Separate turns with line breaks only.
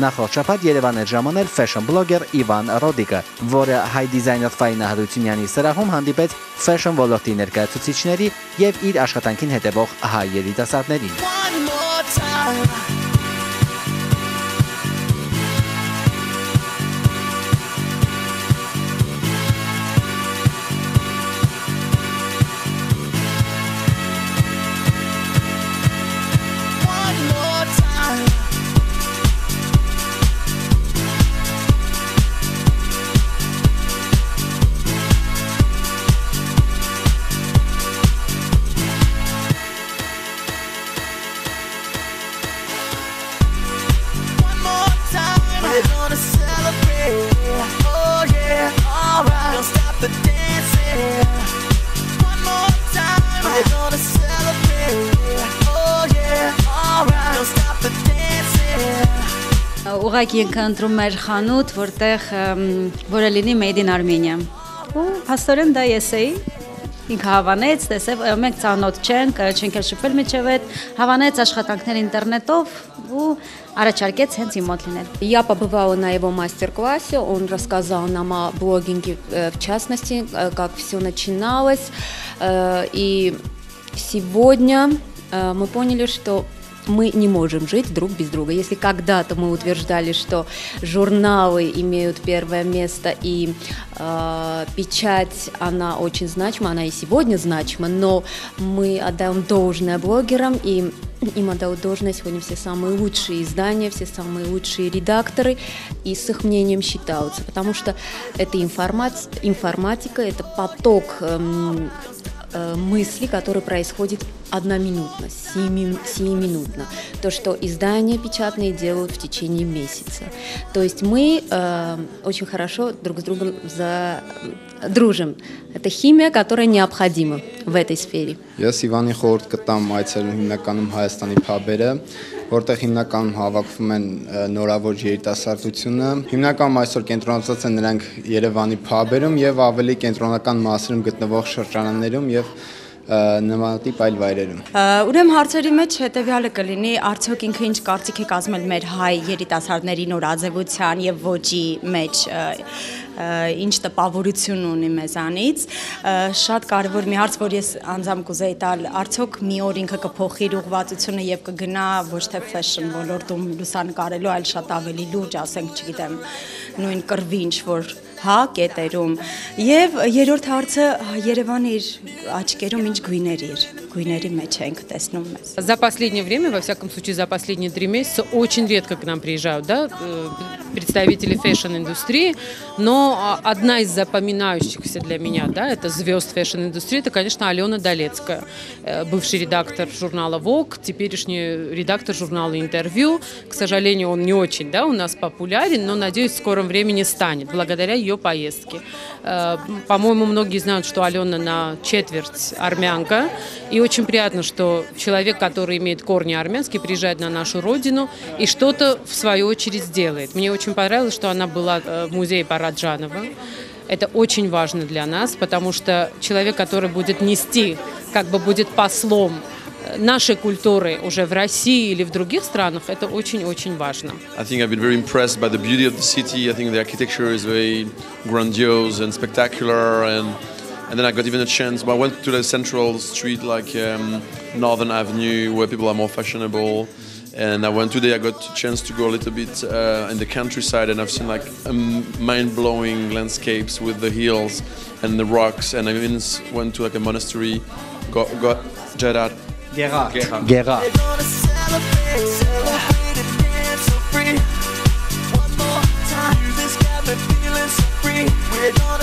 Նախորդ շաբաթ Երևան էր ժամանել fashion blogger Իվան Ռոդիկը, որը հայ դիզայներ Ֆայնա Հարությունյանի սրահում հանդիպեց fashion ոլորտի ներկայացուցիչների եւ իր աշխատանքին հետևող հայ երիտասարդներին։
Ուղղակի ենք ընտրում մեր խանութ, որտեղ որը լինի made in Armenia։ Ու հաստորեն դա ես էի։ Ինքը հավանեց, տեսավ, ը, մենք ծանոթ չենք, ը, չենք էլ շփվել միջև այդ, հավանեց աշխատանքներ ինտերնետով ու առաջարկեց հենց իմ մոտ լինել։
Я побывала на его мастер-классе, он рассказал нам о блогинге, э, в частности, э, как все начиналось. Э, И сегодня э, мы поняли, что мы не можем жить друг без друга. Если когда-то мы утверждали, что журналы имеют первое место и э, печать, она очень значима, она и сегодня значима, но мы отдаем должное блогерам и им отдают должное сегодня все самые лучшие издания, все самые лучшие редакторы, и с их мнением считаются, потому что это информат- информатика, это поток эм, Э, мысли, которые происходят одноминутно, семиминутно, То, что издания печатные делают в течение месяца. То есть мы э, очень хорошо друг с другом за... Э, дружим. Это химия, которая необходима в этой сфере.
Я Иван Ихорт, там Айцель Химнаканом Хайстани Пабере. Որտեղ հիմնականում հավաքվում են նորավոր երիտասարդությունը։ Հիմնականում այսօր կենտրոնացած են նրանք Երևանի փաբերում եւ ավելի կենտրոնական մասերում գտնվող շրջաններում եւ ը, նմանատիպ այլ վայրերում։
Ուրեմն հարցերի մեջ հետեւյալը կլինի, արդյոք ինքը ինչ կարծիք է կազմել մեր հայ երիտասարդների նորաձևության եւ ոճի մեջ ինչ տպավորություն ունի մեզանից։ Շատ կարևոր մի հարց, որ ես անձամբ կուզեի տալ, արդյոք մի օր ինքը կփոխի ուղղվածությունը եւ կգնա ոչ թե fashion ոլորտում լուսանկարելու, այլ շատ ավելի լուրջ, ասենք, չգիտեմ, նույն կրվի ինչ որ հա կետերում եւ երրորդ հարցը Երևանը իր աչքերում ինչ գույներ իր գույների մեջ ենք տեսնում մեզ
За последнее время, во всяком случае, за последние три месяца очень редко к нам приезжают да, э, представители фэшн-индустрии, но а, одна из запоминающихся для меня, да, это звезд фэшн-индустрии, это, конечно, Алена Долецкая, э, бывший редактор журнала Vogue, теперешний редактор журнала Интервью. К сожалению, он не очень, да, у нас популярен, но, надеюсь, в скором времени станет, благодаря ее поездке. Э, По-моему, многие знают, что Алена на четверть армянка, и очень приятно, что человек, который имеет корни армянские, приезжает на нашу родину и что-то, в свою очередь, делает. Мне очень понравилось, что она была э, в музее Параджанова. Это очень важно для нас, потому что человек, который будет нести, как бы будет послом э, нашей культуры уже в России или в других странах, это очень-очень важно.
I think I've been very impressed by the beauty of the city. I think the architecture is very grandiose and spectacular. And, And then I got even a chance. But I went to the central street, like um, Northern Avenue, where people are more fashionable. And I went today. I got a chance to go a little bit uh, in the countryside, and I've seen like mind-blowing landscapes with the hills and the rocks. And I even went to like a monastery. Got got Gerard.
Gerard.
Gerard.
Gerard.
We're.